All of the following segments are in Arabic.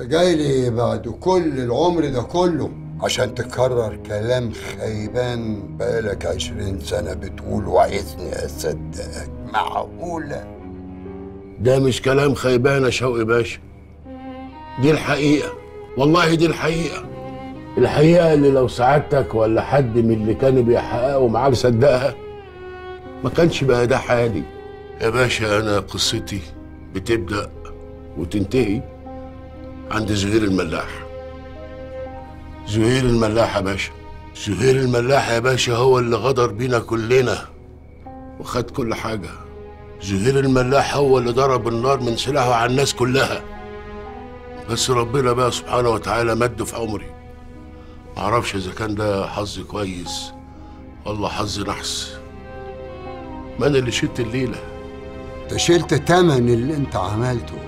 انت جاي لي بعد كل العمر ده كله عشان تكرر كلام خيبان بقالك عشرين سنة بتقول وعايزني أصدقك. معقولة؟ ده مش كلام خيبان يا شوقي باشا. دي الحقيقة. والله دي الحقيقة. الحقيقة اللي لو سعادتك ولا حد من اللي كانوا بيحققوا معاك صدقها ما كانش بقى ده حالي. يا باشا أنا قصتي بتبدأ وتنتهي. عند زهير الملاح. زهير الملاح يا باشا. زهير الملاح يا باشا هو اللي غدر بينا كلنا وخد كل حاجة. زهير الملاح هو اللي ضرب النار من سلاحه على الناس كلها. بس ربنا بقى سبحانه وتعالى مد في عمري. معرفش إذا كان ده حظ كويس ولا حظ نحس. ما أنا اللي شلت الليلة؟ انت شلت تمن اللي انت عملته.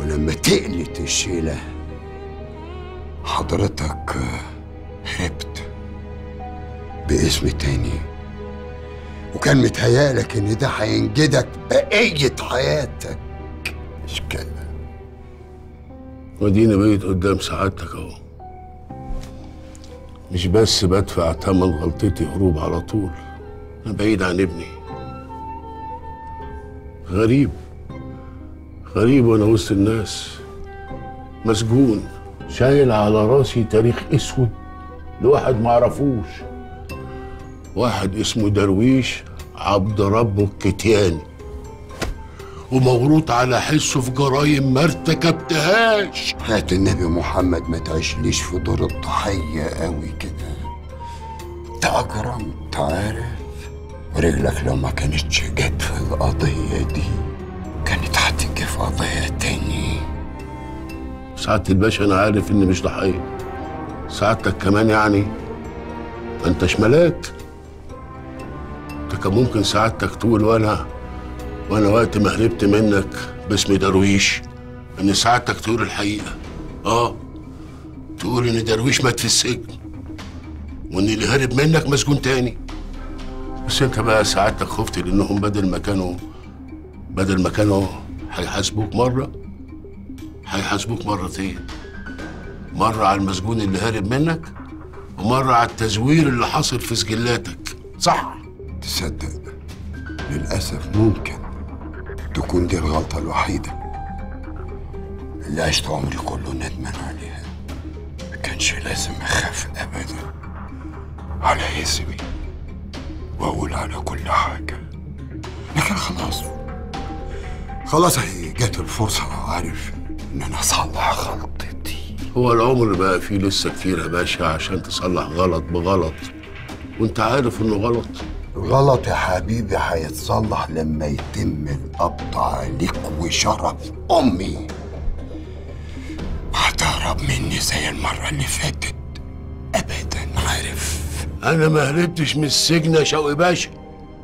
ولما تقلت الشيلة حضرتك هربت باسم تاني. وكان متهيألك إن ده هينجدك بقية حياتك. مش كده. وديني بقيت قدام سعادتك أهو. مش بس بدفع تمن غلطتي هروب على طول. أنا بعيد عن ابني. غريب. غريب وأنا وسط الناس. مسجون شايل على راسي تاريخ أسود لواحد معرفوش واحد اسمه درويش عبد ربه الكتياني وموروث على حسه في جرايم ما ارتكبتهاش. هات النبي محمد ما تعيشليش في دور الضحية قوي كده. انت أجرمت عارف ورجلك لو ما كانتش جت في القضية دي كانت هتيجي في قضية تاني سعادة الباشا أنا عارف إني مش ضحية. سعادتك كمان يعني؟ ما أنتش ملاك أنت كان ممكن سعادتك تقول وأنا وأنا وقت ما هربت منك باسم درويش إن سعادتك تقول الحقيقة. آه تقول إن درويش مات في السجن وإن اللي هرب منك مسجون تاني. بس أنت بقى سعادتك خفت لأنهم بدل ما كانوا بدل ما كانوا هيحاسبوك مرة. هيحاسبوك مرتين مرة على المسجون اللي هارب منك ومرة على التزوير اللي حصل في سجلاتك. صح؟ تصدق للأسف ممكن تكون دي الغلطة الوحيدة اللي عشت عمري كله ندمان عليها. ما كانش لازم أخاف أبدا على اسمي وأقول على كل حاجة. لكن خلاص خلاص هي جت الفرصة عارف. إن أنا أصلح غلطتي هو العمر بقى فيه لسه كتير يا باشا عشان تصلح غلط بغلط. وأنت عارف إنه غلط. الغلط يا حبيبي هيتصلح لما يتم القبض عليك وشرف أمي. هتهرب مني زي المرة اللي فاتت. أبدا عارف. أنا ما هربتش من السجن يا شوقي باشا.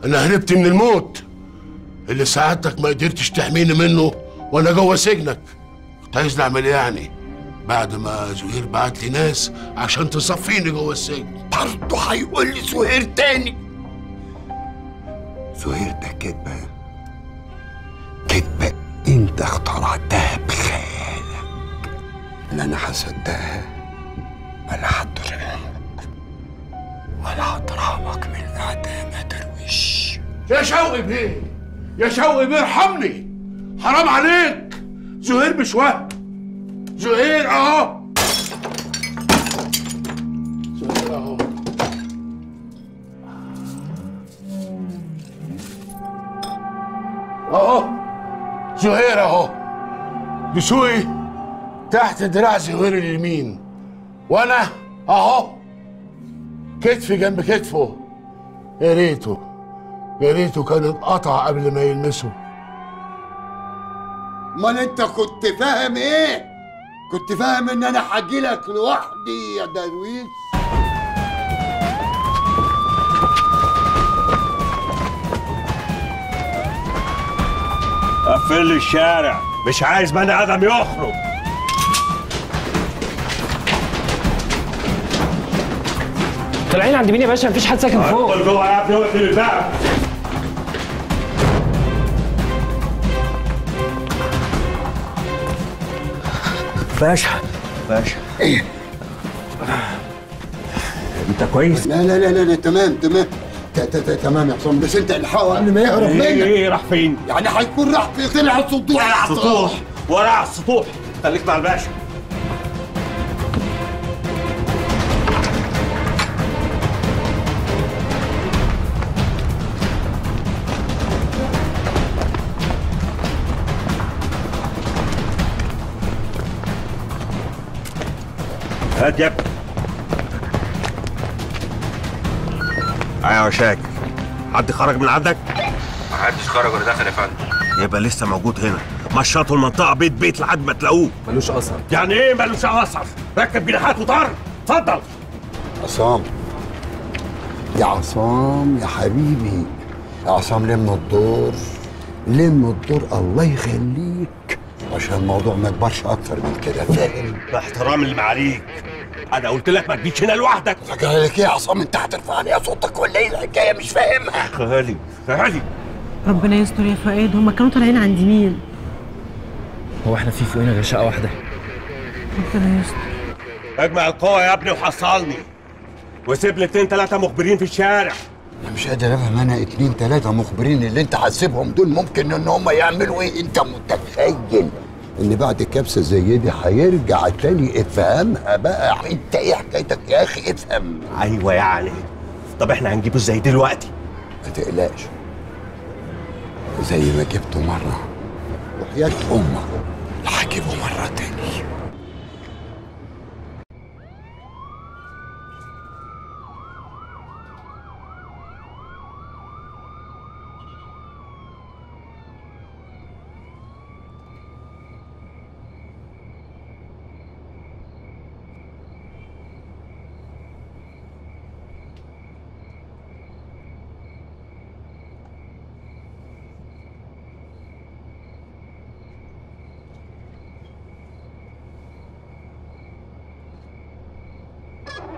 أنا هربت من الموت. اللي سعادتك ما قدرتش تحميني منه وأنا جوه سجنك. عايز نعمل إيه يعني؟ بعد ما زهير بعت لي ناس عشان تصفيني جوه السجن. برضه هيقول لي زهير تاني. زهير ده كدبة. كدبة أنت اخترعتها بخيالك. لا أنا هصدقها ولا هترحمك ولا هترحمك من الأعدام يا درويش. يا شوقي بيه. يا شوقي بيه ارحمني. حرام عليك. زهير وهم زهير اهو زهير اهو اهو زهير اهو دسوقي تحت دراع زهير اليمين. وأنا اهو كتفي جنب كتفه. يا ريته يا ريته كان اتقطع قبل ما يلمسه. امال انت كنت فاهم إيه؟ كنت فاهم ان أنا هجيلك لوحدي يا درويش. قفل لي الشارع. مش عايز بني آدم يخرج. طالعين عند مين يا باشا؟ مفيش حد ساكن فوق. ادخل جوه يا ابني واقفل الباب. باشا باشا إيه. انت كويس؟ لا لا لا لا, لا تمام تمام. ت- ت- ت- تمام يا عصام بس انت الحقه قبل ما يهرب إيه منك. إيه راح فين؟ يعني هيكون راح في طلع السطوح. يا عصام سطوح. ورا على السطوح. خليك مع الباشا. ابني أيوه يا شاكر حد خرج من عندك؟ محدش خرج ولا دخل يا فندم. يبقى لسه موجود هنا. مشطوا المنطقة بيت بيت لحد ما تلاقوه. ملوش أثر. يعني إيه ملوش أثر؟ ركب جناحات وطار. اتفضل. عصام. يا عصام يا حبيبي. يا عصام لم الدور. لم الدور. الله يخليك. عشان الموضوع ما يكبرش أكتر من كده. فاهم باحترام اللي معاليك أنا قلت لك ما تجيش هنا لوحدك. فجأة إيه يا عصام؟ أنت هترفع عليها صوتك ولا إيه؟ الحكاية مش فاهمها. خالي خالي ربنا يستر يا فؤاد. هما كانوا طالعين عند مين؟ هو إحنا في فوقنا غير شقة واحدة. ربنا يستر. اجمع القوة يا ابني وحصلني. وسيب لي اتنين تلاتة مخبرين في الشارع. أنا مش قادر أفهم أنا اتنين تلاتة مخبرين اللي أنت حاسبهم دول ممكن إن هم يعملوا إيه؟ أنت متخيل؟ إن بعد كبسه زي دي هيرجع تاني افهمها بقى. انت إيه حكايتك يا أخي؟ إفهم. أيوه يعني طب إحنا هنجيبه إزاي دلوقتي؟ ما تقلقش. زي ما جبته مرة. وحياة أمك هجيبه مرة تاني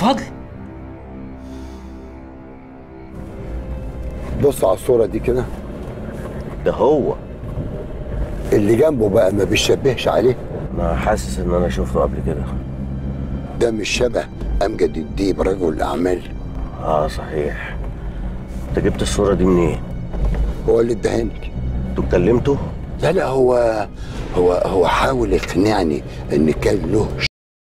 فضل بص على الصورة دي كده. ده هو. اللي جنبه بقى ما بيشبهش عليه. أنا حاسس إن أنا شفته قبل كده. ده مش شبه. أمجد الديب رجل أعمال. آه صحيح. أنت جبت الصورة دي منين؟ هو اللي ادهاني. أنتوا اتكلمتوا؟ لا لا هو هو هو حاول يقنعني إن كان له